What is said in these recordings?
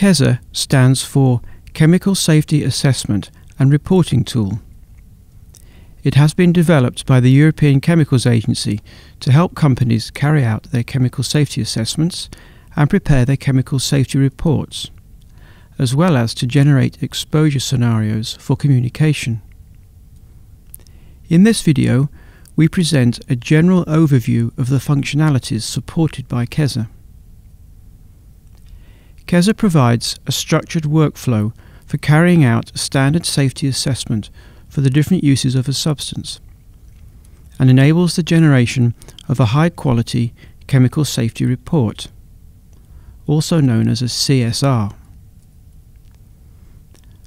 Chesar stands for Chemical Safety Assessment and Reporting Tool. It has been developed by the European Chemicals Agency to help companies carry out their chemical safety assessments and prepare their chemical safety reports, as well as to generate exposure scenarios for communication. In this video, we present a general overview of the functionalities supported by Chesar. Chesar provides a structured workflow for carrying out a standard safety assessment for the different uses of a substance and enables the generation of a high quality chemical safety report, also known as a CSR.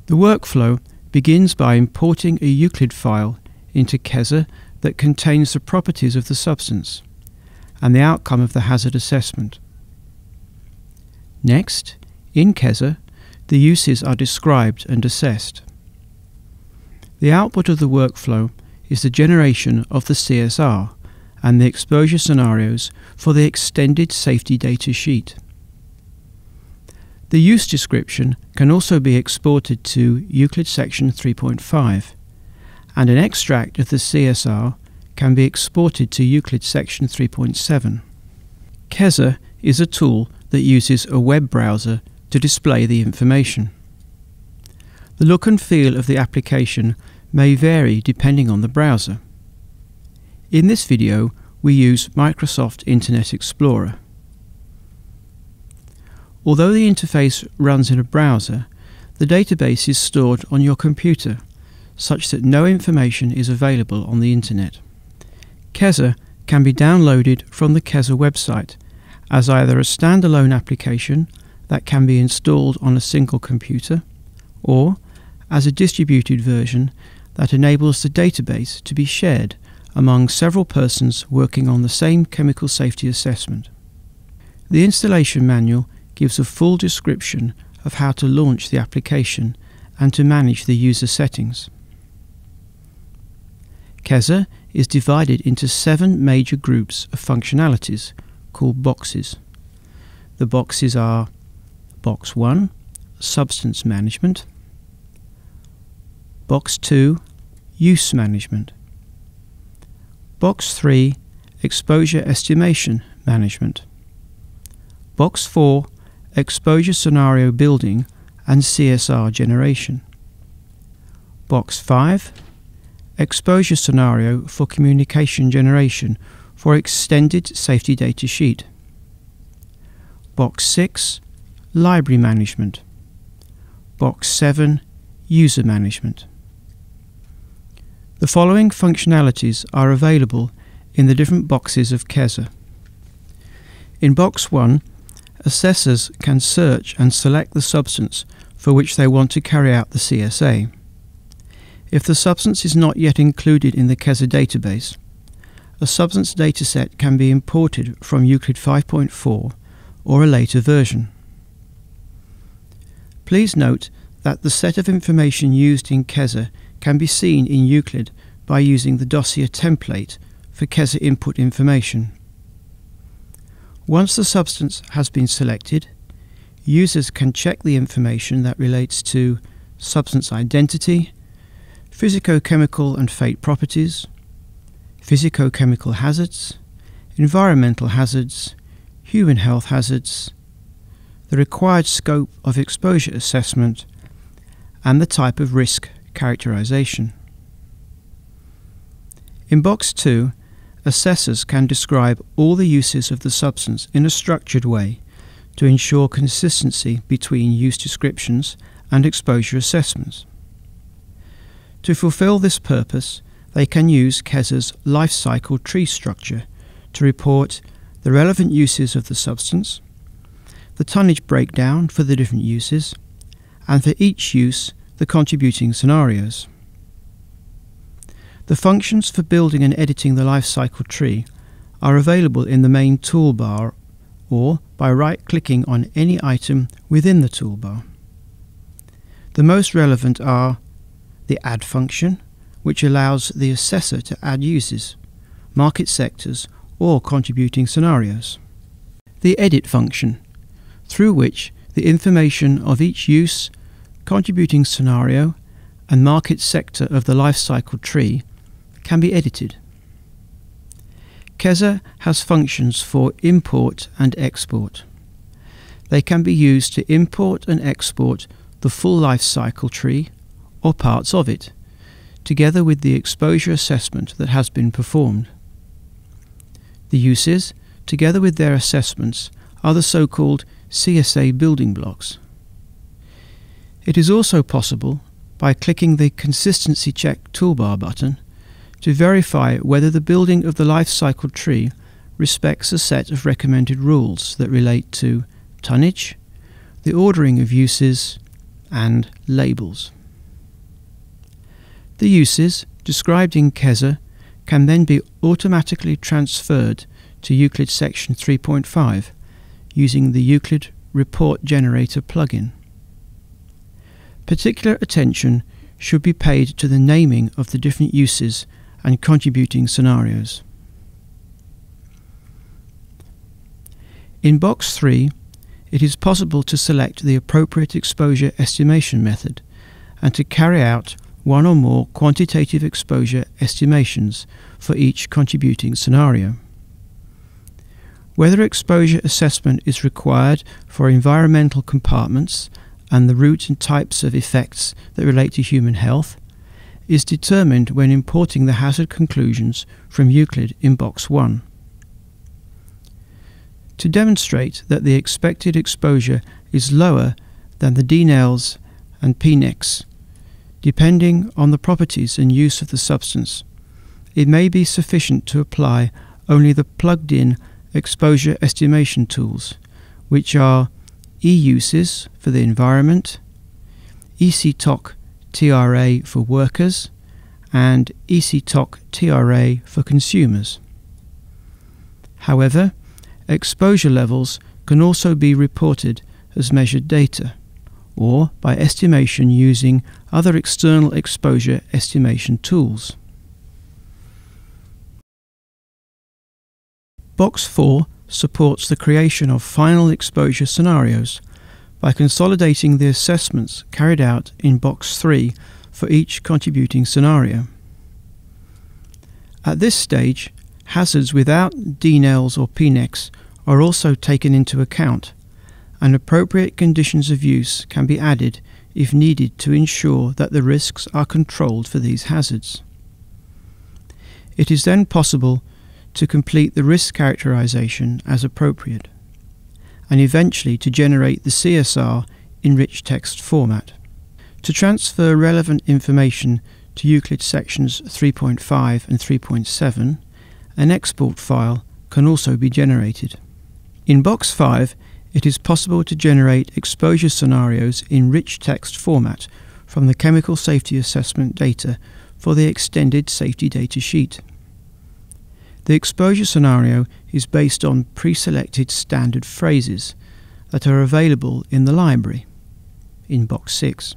The workflow begins by importing a IUCLID file into Chesar that contains the properties of the substance and the outcome of the hazard assessment. Next, in Chesar, the uses are described and assessed. The output of the workflow is the generation of the CSR and the exposure scenarios for the extended safety data sheet. The use description can also be exported to IUCLID section 3.5 and an extract of the CSR can be exported to IUCLID section 3.7. Chesar is a tool that uses a web browser to display the information. The look and feel of the application may vary depending on the browser. In this video, we use Microsoft Internet Explorer. Although the interface runs in a browser, the database is stored on your computer, such that no information is available on the Internet. Chesar can be downloaded from the Chesar website as either a standalone application that can be installed on a single computer, or as a distributed version that enables the database to be shared among several persons working on the same chemical safety assessment. The installation manual gives a full description of how to launch the application and to manage the user settings. Chesar is divided into seven major groups of functionalities called boxes. The boxes are Box 1, Substance Management, Box 2, Use Management. Box 3, Exposure Estimation Management. Box 4, Exposure Scenario Building and CSR Generation. Box 5, Exposure Scenario for Communication Generation for Extended Safety Data Sheet. Box 6, Library Management. Box 7, User Management. The following functionalities are available in the different boxes of Chesar. In box 1, assessors can search and select the substance for which they want to carry out the CSA. If the substance is not yet included in the Chesar database, a substance dataset can be imported from IUCLID 5.4 or a later version. Please note that the set of information used in Chesar can be seen in IUCLID by using the dossier template for Chesar input information. Once the substance has been selected, users can check the information that relates to substance identity, physicochemical and fate properties, physicochemical hazards, environmental hazards, human health hazards, the required scope of exposure assessment, and the type of risk characterization. In box 2, assessors can describe all the uses of the substance in a structured way to ensure consistency between use descriptions and exposure assessments. To fulfill this purpose, they can use Chesar's life cycle tree structure to report the relevant uses of the substance, the tonnage breakdown for the different uses, and for each use the contributing scenarios. The functions for building and editing the life cycle tree are available in the main toolbar or by right-clicking on any item within the toolbar. The most relevant are the Add function, which allows the assessor to add uses, market sectors or contributing scenarios. The Edit function, through which the information of each use, contributing scenario, and market sector of the life cycle tree can be edited. Chesar has functions for import and export. They can be used to import and export the full life cycle tree or parts of it, together with the exposure assessment that has been performed. The uses, together with their assessments, are the so-called CSA building blocks. It is also possible, by clicking the Consistency Check toolbar button, to verify whether the building of the life cycle tree respects a set of recommended rules that relate to tonnage, the ordering of uses, and labels. The uses described in Chesar can then be automatically transferred to IUCLID section 3.5 using the IUCLID Report Generator plugin. Particular attention should be paid to the naming of the different uses and contributing scenarios. In box 3, it is possible to select the appropriate exposure estimation method and to carry out one or more quantitative exposure estimations for each contributing scenario. Whether exposure assessment is required for environmental compartments and the route and types of effects that relate to human health is determined when importing the hazard conclusions from IUCLID in box 1. To demonstrate that the expected exposure is lower than the DNELs and PNECs depending on the properties and use of the substance. It may be sufficient to apply only the plugged-in exposure estimation tools, which are EUSES for the environment, ECETOC TRA for workers, and ECETOC TRA for consumers. However, exposure levels can also be reported as measured data or by estimation using other external exposure estimation tools. Box 4 supports the creation of final exposure scenarios by consolidating the assessments carried out in Box 3 for each contributing scenario. At this stage, hazards without DNELs or PNECs are also taken into account and appropriate conditions of use can be added if needed to ensure that the risks are controlled for these hazards. It is then possible to complete the risk characterization as appropriate, and eventually to generate the CSR in rich text format. To transfer relevant information to IUCLID sections 3.5 and 3.7, an export file can also be generated. In box 5, it is possible to generate exposure scenarios in rich text format from the chemical safety assessment data for the extended safety data sheet. The exposure scenario is based on pre-selected standard phrases that are available in the library in box 6.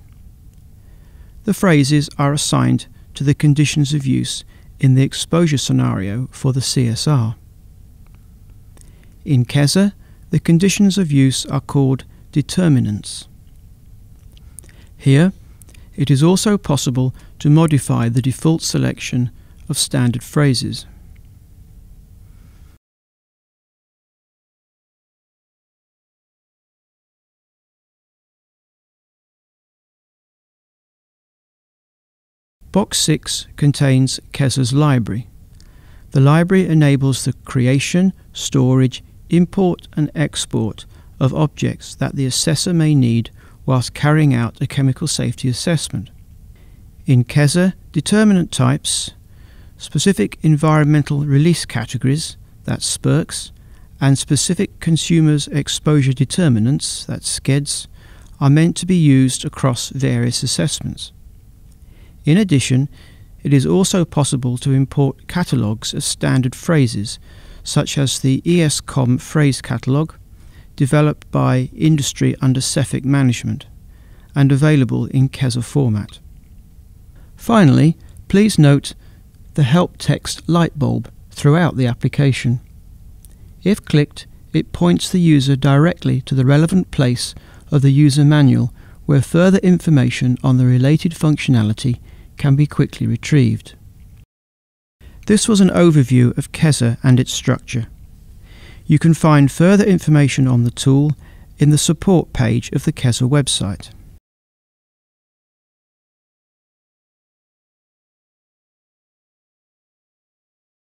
The phrases are assigned to the conditions of use in the exposure scenario for the CSR. In Chesar, the conditions of use are called determinants. Here, it is also possible to modify the default selection of standard phrases. Box 6 contains Chesar's library. The library enables the creation, storage, import and export of objects that the assessor may need whilst carrying out a chemical safety assessment. In Chesar, determinant types, specific environmental release categories, that's SPERCs, and specific consumers exposure determinants, that's SCEDs, are meant to be used across various assessments. In addition, it is also possible to import catalogues of standard phrases such as the ESCOM phrase catalogue, developed by industry under Cefic management, and available in Chesar format. Finally, please note the help text light bulb throughout the application. If clicked, it points the user directly to the relevant place of the user manual where further information on the related functionality can be quickly retrieved. This was an overview of Chesar and its structure. You can find further information on the tool in the support page of the Chesar website.